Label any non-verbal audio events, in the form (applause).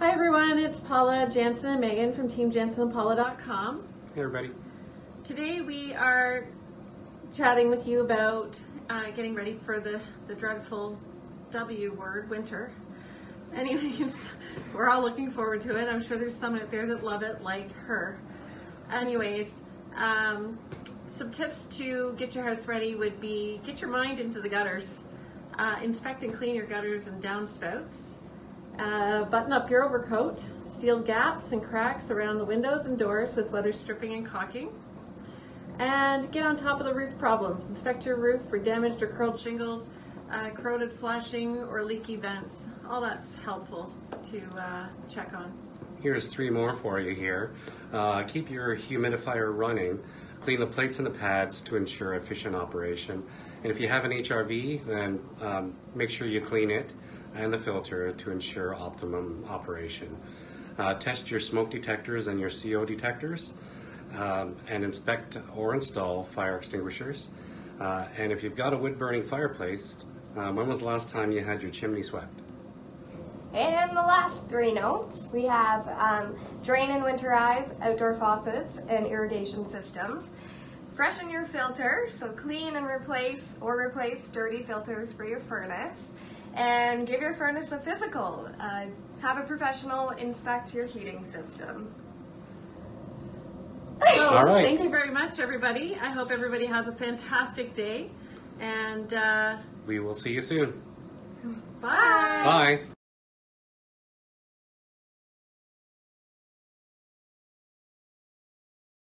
Hi everyone, it's Paula Janssen and Meggan from TeamJanssenandPaula.com. Hey everybody. Today we are chatting with you about uh, getting ready for the, the dreadful W word, winter. (laughs) Anyways, we're all looking forward to it. I'm sure there's some out there that love it, like her. Anyways, um, some tips to get your house ready would be get your mind into the gutters, uh, inspect and clean your gutters and downspouts. Uh, button up your overcoat, seal gaps and cracks around the windows and doors with weather stripping and caulking. And get on top of the roof problems. Inspect your roof for damaged or curled shingles, uh, corroded flashing, or leaky vents. All that's helpful to uh, check on. Here's three more for you here. Uh, keep your humidifier running. Clean the plates and the pads to ensure efficient operation. And if you have an HRV, then um, make sure you clean it and the filter to ensure optimum operation. Uh, test your smoke detectors and your CO detectors um, and inspect or install fire extinguishers. Uh, and if you've got a wood burning fireplace, uh, when was the last time you had your chimney swept? And the last three notes, we have um, drain and winterize outdoor faucets and irrigation systems. Freshen your filter, so clean and replace or replace dirty filters for your furnace. And give your furnace a physical. Uh, have a professional inspect your heating system. So, All right. Thank you very much, everybody. I hope everybody has a fantastic day. And uh, We will see you soon. bye. Bye.